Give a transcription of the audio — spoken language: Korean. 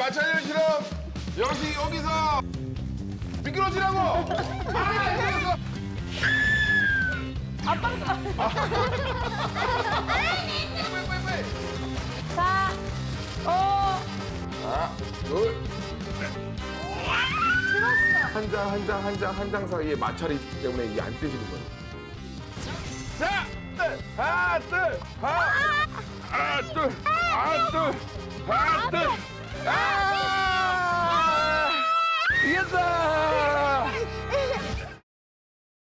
마찰력 실험 여기 여기서 미끄러지라고. 아 여기서. 아빠. 빨리 빨리. 사, 오, 하나, 둘. 한 장 한 장 한 장 한 장 사이에 마찰이 있기 때문에 이게 안 떼지는 거예요. 자, 둘, 하나, 둘, 하나, 하나, 둘, 하나, 둘, 하나, 둘, 아! 이 Yes, sir!